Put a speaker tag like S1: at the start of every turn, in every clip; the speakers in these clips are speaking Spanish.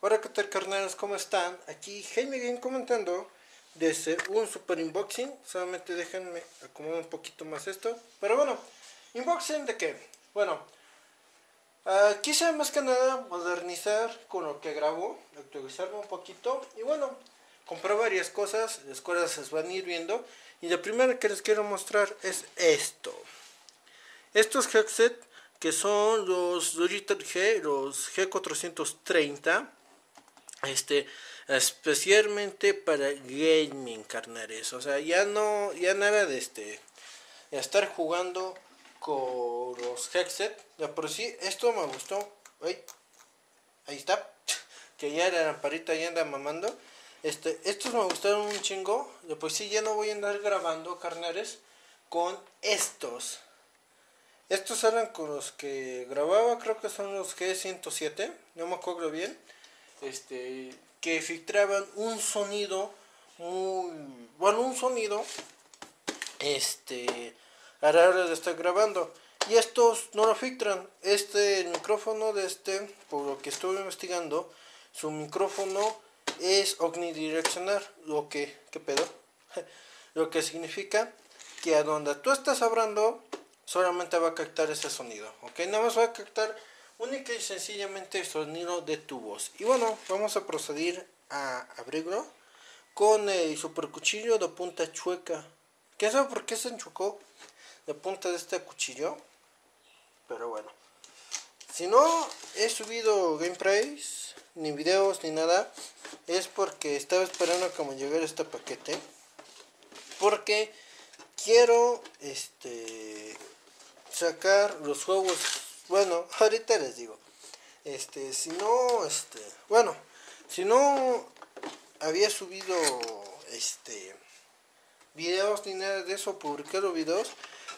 S1: Hola, ¿qué tal carnales? ¿Cómo están? Aquí Game comentando desde un super unboxing. Solamente déjenme acomodar un poquito más esto. Pero bueno, unboxing de qué? Bueno, uh, quise más que nada modernizar con lo que grabo, actualizarme un poquito. Y bueno, compré varias cosas, las cuales se van a ir viendo. Y la primera que les quiero mostrar es esto. Estos headset que son los Logitech G, los G430 este especialmente para gaming carnales o sea ya no ya nada de este estar jugando con los headset. Ya por sí esto me gustó. Ahí, ahí está. Que ya la lamparita ya anda mamando. Este estos me gustaron un chingo. Ya pues sí ya no voy a andar grabando carnales con estos. Estos eran con los que grababa creo que son los G107 no me acuerdo bien este, que filtraban un sonido muy, bueno, un sonido, este, a la hora de estar grabando. Y estos no lo filtran. Este micrófono de este, por lo que estuve investigando, su micrófono es omnidireccional. Lo que, ¿qué pedo? lo que significa que a donde tú estás hablando, solamente va a captar ese sonido. Ok, nada más va a captar única y sencillamente sonido de tu voz. Y bueno, vamos a proceder a abrirlo con el super cuchillo de punta chueca. ¿Quién sabe por qué se enchucó de punta de este cuchillo? Pero bueno. Si no he subido gameplays, ni videos, ni nada, es porque estaba esperando me llegara este paquete. Porque quiero este sacar los juegos bueno, ahorita les digo. Este, si no, este, bueno, si no había subido este videos ni nada de eso, publicado videos,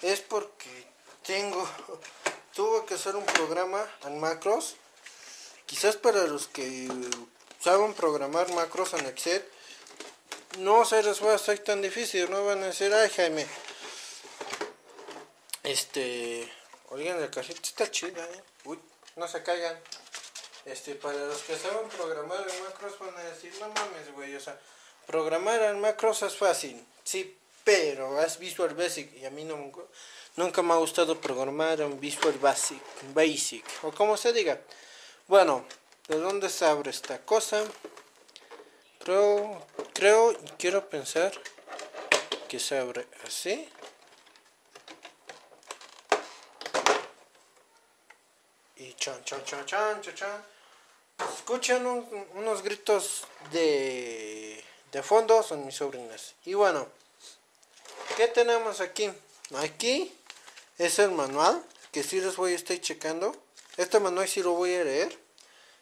S1: es porque tengo tuve que hacer un programa en macros. Quizás para los que saben programar macros en Excel, no se les va a ser tan difícil, no van a decir, ay Jaime, este Oigan, el cajita está chida, ¿eh? Uy, no se caigan. Este, para los que saben programar en macros van a decir, no mames, güey, o sea, programar en macros es fácil, sí, pero es Visual Basic y a mí no, nunca me ha gustado programar en Visual Basic, Basic, o como se diga. Bueno, ¿de dónde se abre esta cosa? Creo, creo quiero pensar que se abre así. Chan, chan, chan, chan, chan, chan. Escuchan unos gritos de, de fondo, son mis sobrinas. Y bueno, ¿qué tenemos aquí? Aquí es el manual, que si les voy a estar checando. Este manual sí lo voy a leer.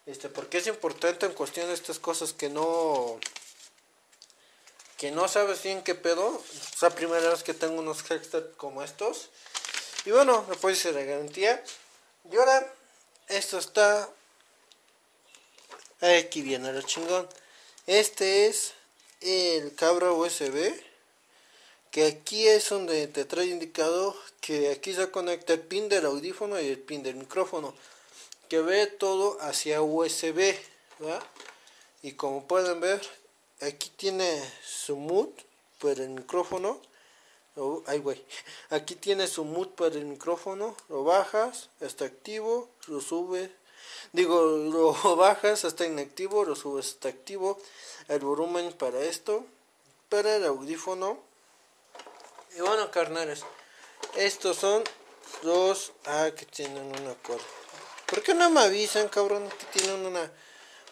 S1: Este, porque es importante en cuestión de estas cosas que no que no sabes bien qué pedo. Es la primera vez que tengo unos headset como estos. Y bueno, después de la garantía. Y ahora esto está aquí viene el chingón. Este es el cabra USB que aquí es donde te trae indicado que aquí se conecta el pin del audífono y el pin del micrófono que ve todo hacia USB y como pueden ver aquí tiene su mood para el micrófono Oh, ay, güey. Aquí tienes su mood para el micrófono. Lo bajas, está activo. Lo subes. Digo, lo bajas, está inactivo. Lo subes, está activo. El volumen para esto. Para el audífono. Y bueno, carnales. Estos son los. Ah, que tienen una cuerda. ¿Por qué no me avisan, cabrón? Que tienen una.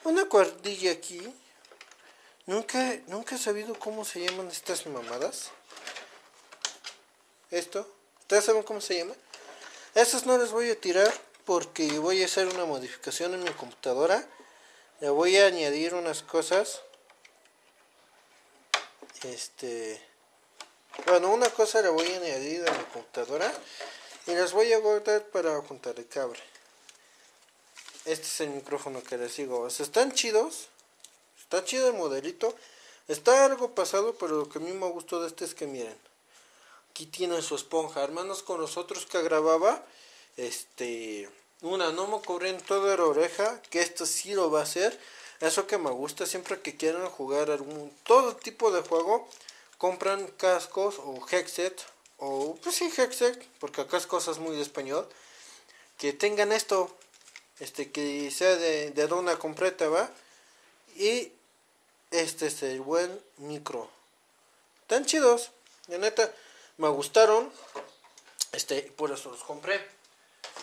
S1: Una cuerdilla aquí. Nunca, nunca he sabido cómo se llaman estas mamadas esto. ¿Ustedes saben cómo se llama? Estos no les voy a tirar porque voy a hacer una modificación en mi computadora. Le voy a añadir unas cosas. Este. Bueno, una cosa la voy a añadir a mi computadora. Y las voy a guardar para juntar el cable. Este es el micrófono que les digo. están chidos. Está chido el modelito. Está algo pasado, pero lo que a mí me gustó de este es que miren aquí tiene su esponja. Hermanos, con los otros que grababa, este, una, no me cobré en toda la oreja, que esto sí lo va a hacer. Eso que me gusta siempre que quieran jugar algún todo tipo de juego, compran cascos o headset o pues sí headset, porque acá es cosas muy de español, que tengan esto, este que sea de, de dona completa, ¿va? Y este es el buen micro. Tan chidos, la neta, me gustaron. Este, por eso los compré.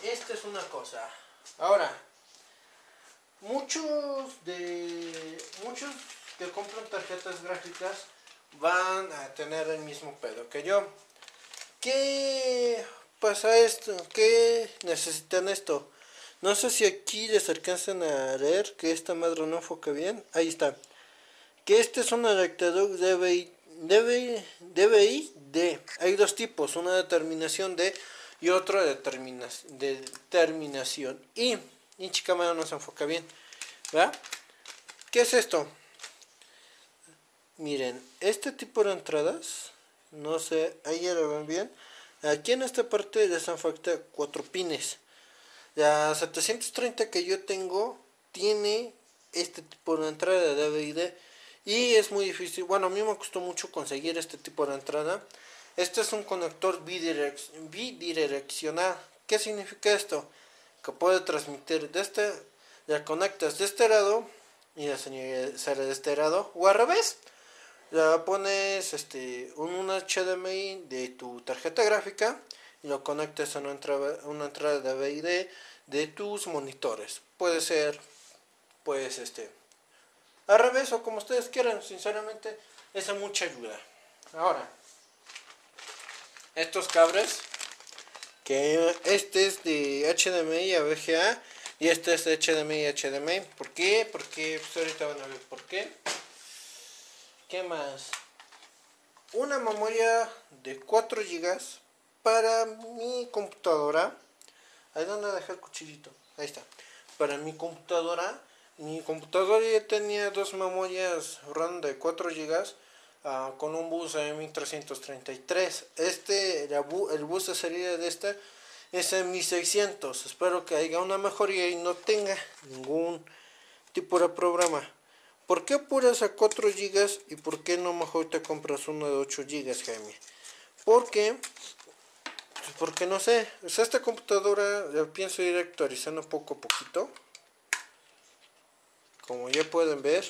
S1: Esta es una cosa. Ahora, muchos de muchos que compran tarjetas gráficas van a tener el mismo pedo que yo. ¿Qué pasa esto? ¿Qué necesitan esto? No sé si aquí les alcanzan a leer que esta madre no enfoca bien. Ahí está. Que este es un adaptador DVI, DVI, DVI D. Hay dos tipos, una determinación D y otra determinación, determinación. Y chica no se enfoca bien. ¿Va? ¿Qué es esto? Miren, este tipo de entradas, no sé, ya lo ven bien. Aquí en esta parte les falta cuatro pines. La 730 que yo tengo tiene este tipo de entrada de DVD y es muy difícil. Bueno, a mí me costó mucho conseguir este tipo de entrada. Este es un conector bidireccional. ¿Qué significa esto? Que puede transmitir de este, la conectas de este lado y la sale de este lado o al revés. La pones este, un HDMI de tu tarjeta gráfica y lo conectas a una entrada, una entrada de VID de tus monitores. Puede ser, pues, este, al revés o como ustedes quieran. Sinceramente, es mucha ayuda. Ahora, estos cables, que este es de HDMI a VGA y este es de HDMI a HDMI. ¿Por qué? Porque pues ahorita van a ver por qué. ¿Qué más? Una memoria de 4 GB para mi computadora. Ahí donde dejé el cuchillito. Ahí está. Para mi computadora. Mi computadora ya tenía dos memorias RAM de 4 GB ah, con un bus M333. Este, el bus de salida de esta es M600. Espero que haya una mejoría y no tenga ningún tipo de programa. ¿Por qué apuras a 4 GB y por qué no mejor te compras uno de 8 GB, Jaime? Porque porque no sé, esta computadora la pienso ir actualizando poco a poquito. Como ya pueden ver,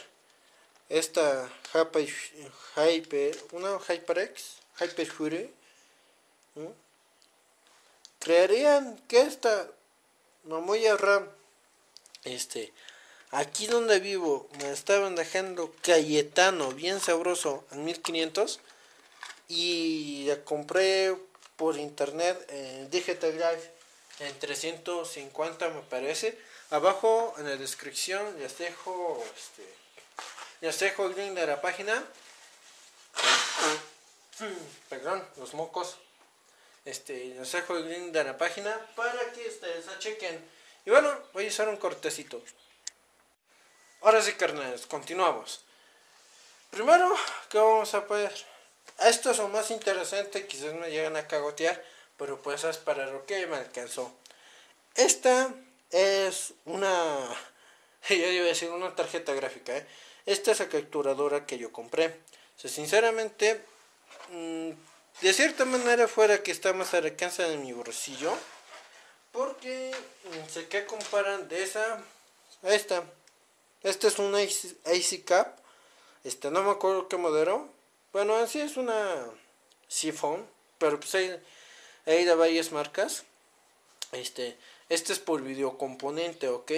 S1: esta Hyper, una HyperX, Hyper Fury, creerían que esta memoria RAM, este, aquí donde vivo, me estaban dejando Cayetano bien sabroso en 1500 y la compré por internet en Digital Life en 350 me parece. Abajo en la descripción les dejo este les dejo el link de la página. Perdón, los mocos. Este, les dejo el link de la página para que ustedes la chequen. Y bueno, voy a usar un cortecito. Ahora sí, carnales, continuamos. Primero, ¿qué vamos a ver? Esto es lo más interesante, quizás me llegan a cagotear, pero pues es para lo que me alcanzó. Esta es una, yo iba a decir una tarjeta gráfica, ¿eh? Esta es la capturadora que yo compré. Sinceramente, mm, de cierta manera fuera que está más al alcance de mi bolsillo, porque mm, sé que comparan de esa a esta. Esta es una AC Cap, este no me acuerdo qué modelo, bueno, así es una Siphon, pero pues hay, hay de varias marcas. Este, este es por videocomponente, ¿ok?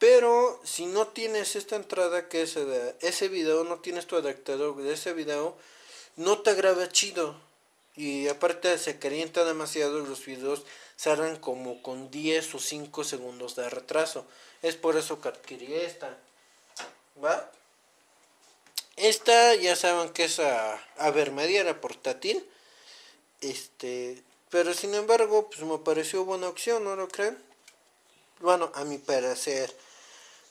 S1: Pero si no tienes esta entrada que es de ese video, no tienes tu adaptador de ese video, no te graba chido. Y aparte se calienta demasiado y los videos salen como con 10 o 5 segundos de retraso. Es por eso que adquirí esta. ¿Va? Esta ya saben que es a, a ver portátil. Este, pero sin embargo, pues me pareció buena opción, ¿no lo creen? Bueno, a mi parecer.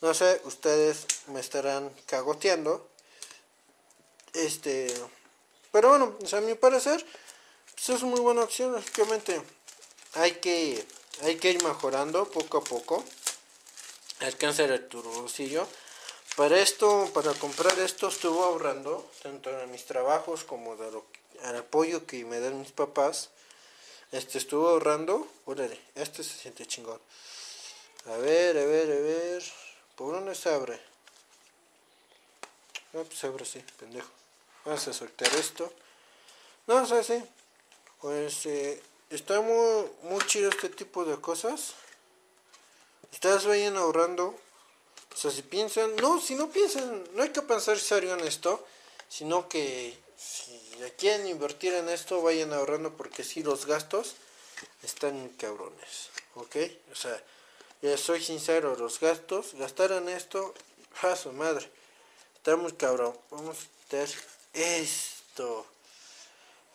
S1: No sé, ustedes me estarán cagoteando. Este, pero bueno, a mi parecer, pues es muy buena opción, lógicamente. Hay que, hay que ir mejorando poco a poco. Alcanzar el bolsillo. Para esto, para comprar esto estuve ahorrando, tanto en mis trabajos como de lo, al apoyo que me dan mis papás. Este estuvo ahorrando, órale, este se siente chingón. A ver, a ver, a ver. ¿Por dónde se abre? No, pues se abre así, pendejo. Vamos a soltar esto. No, o sea, sí. Pues eh, está muy, muy chido este tipo de cosas. Ustedes vayan ahorrando. O sea, si piensan, no, si no piensan, no hay que pensar serio en esto, sino que si quieren invertir en esto, vayan ahorrando porque si los gastos están cabrones, ¿ok? O sea, ya soy sincero, los gastos, gastar en esto, a su madre, está muy cabrón. Vamos a hacer esto.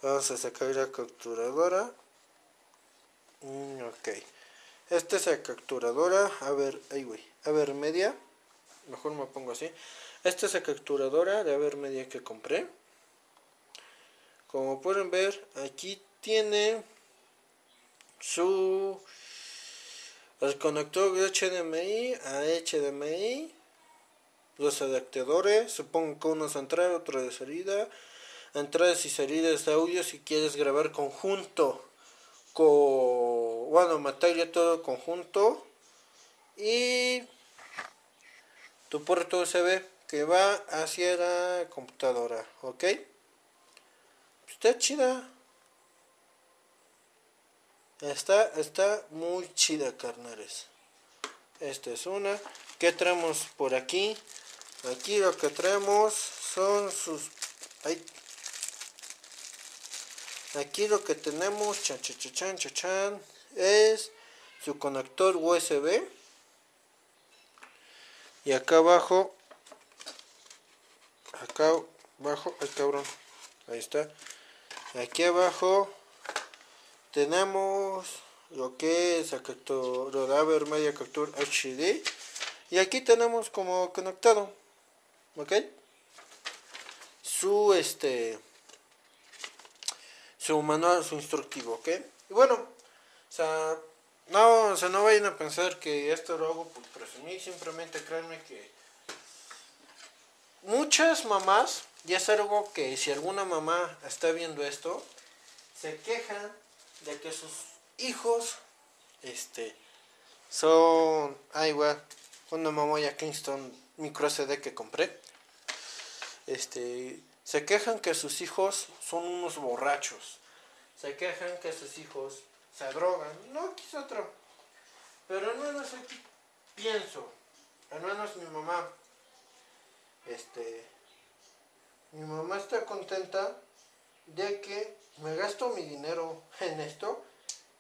S1: Vamos a sacar la capturadora. Mm, ok. Esta es la capturadora. A ver, ahí güey. A ver, media. Mejor me pongo así. Esta es la capturadora de a ver media que compré. Como pueden ver, aquí tiene su el conector HDMI a HDMI, los adaptadores, supongo que uno es entrada, otro de salida, entradas y salidas de audio si quieres grabar conjunto con, bueno, materia todo conjunto y tu puerto USB que va hacia la computadora, ¿ok? Está chida. Está, está muy chida, carnales. Esta es una. ¿Qué traemos por aquí? Aquí lo que traemos son sus... Aquí lo que tenemos, chan, chan, chan, chan, es su conector USB. Y acá abajo, acá abajo, ay cabrón, ahí está. Aquí abajo tenemos lo que es el capturador Media Capture HD. Y aquí tenemos como conectado, ¿ok? Su este su manual, su instructivo, ¿ok? Y bueno, o sea, no, o sea, no vayan a pensar que esto lo hago por presumir, simplemente créanme que muchas mamás, y es algo que si alguna mamá está viendo esto, se quejan de que sus hijos, este, son, ah, igual, una mamoya Kingston micro CD que compré, este, se quejan que sus hijos son unos borrachos se quejan que sus hijos se drogan. No, quizá otro. Pero al menos aquí pienso, al menos mi mamá, este, mi mamá está contenta de que me gasto mi dinero en esto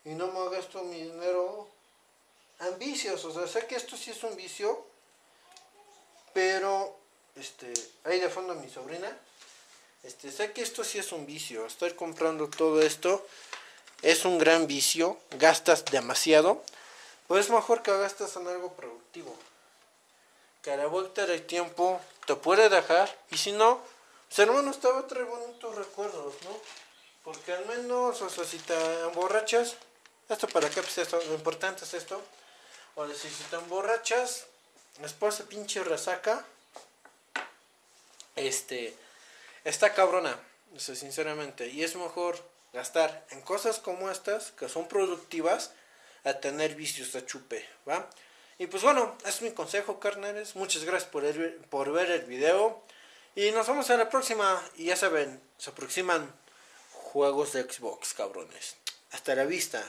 S1: y no me gasto mi dinero en vicios. O sea, sé que esto sí es un vicio, pero, este, ahí de fondo mi sobrina este, sé que esto sí es un vicio. Estoy comprando todo esto. Es un gran vicio. Gastas demasiado. Pues es mejor que gastas en algo productivo. Que a la vuelta del tiempo te puede dejar. Y si no, pues hermano, estaba trae bonitos recuerdos, ¿no? Porque al menos, o sea, si te emborrachas, esto para qué, pues esto, lo importante es esto. O decir, si te emborrachas, después se pinche resaca, este, está cabrona, sinceramente. Y es mejor gastar en cosas como estas, que son productivas, a tener vicios de chupe, ¿va? Y pues bueno, es mi consejo, carnales. Muchas gracias por, por ver el video. Y nos vemos en la próxima. Y ya saben, se aproximan juegos de Xbox, cabrones. Hasta la vista.